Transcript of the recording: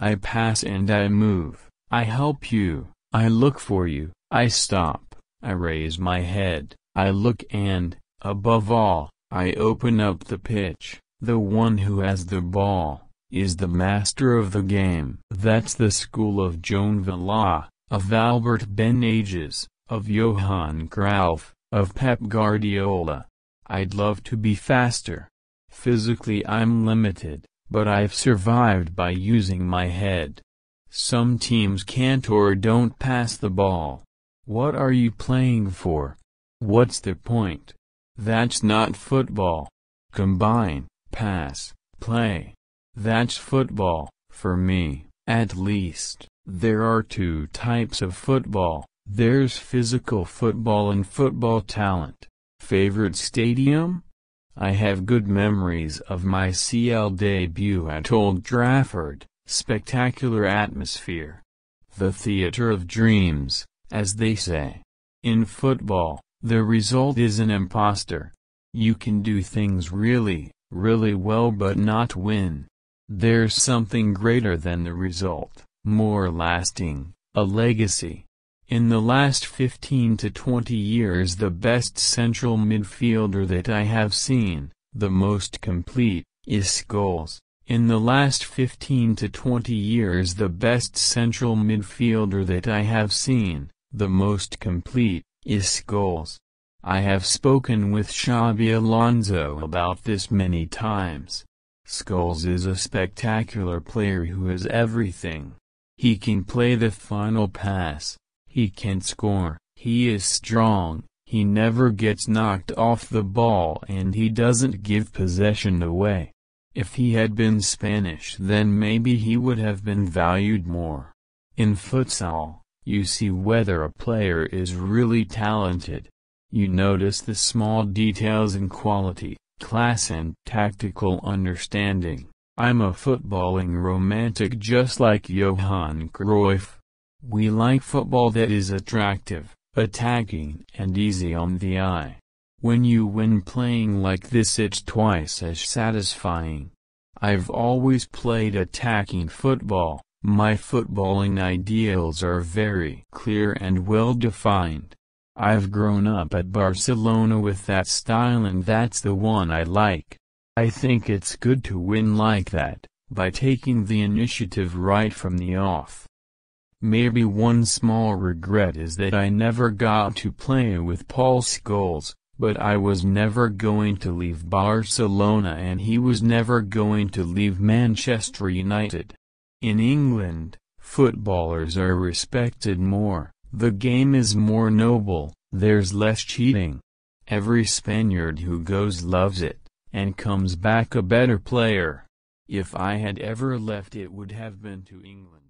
I pass and I move, I help you, I look for you, I stop, I raise my head, I look and, above all, I open up the pitch. The one who has the ball, is the master of the game. That's the school of Joan Vilà, of Albert Benaiges, of Johan Cruyff, of Pep Guardiola. I'd love to be faster. Physically I'm limited, but I've survived by using my head. Some teams can't or don't pass the ball. What are you playing for? What's the point? That's not football. Combine, pass, play. That's football, for me, at least. There are two types of football. There's physical football and football talent. Favorite stadium? I have good memories of my CL debut at Old Trafford, spectacular atmosphere. The theater of dreams, as they say. In football, the result is an imposter. You can do things really, really well but not win. There's something greater than the result, more lasting, a legacy. In the last 15 to 20 years the best central midfielder that I have seen, the most complete, is Scholes. In the last 15 to 20 years the best central midfielder that I have seen, the most complete, is Scholes. I have spoken with Xabi Alonso about this many times. Scholes is a spectacular player who has everything. He can play the final pass, he can score, he is strong, he never gets knocked off the ball and he doesn't give possession away. If he had been Spanish then maybe he would have been valued more. In futsal, you see whether a player is really talented. You notice the small details in quality, class and tactical understanding. I'm a footballing romantic just like Johan Cruyff. We like football that is attractive, attacking and easy on the eye. When you win playing like this it's twice as satisfying. I've always played attacking football, my footballing ideals are very clear and well defined. I've grown up at Barcelona with that style and that's the one I like. I think it's good to win like that, by taking the initiative right from the off. Maybe one small regret is that I never got to play with Paul Scholes, but I was never going to leave Barcelona and he was never going to leave Manchester United. In England, footballers are respected more, the game is more noble, there's less cheating. Every Spaniard who goes loves it, and comes back a better player. If I had ever left it would have been to England.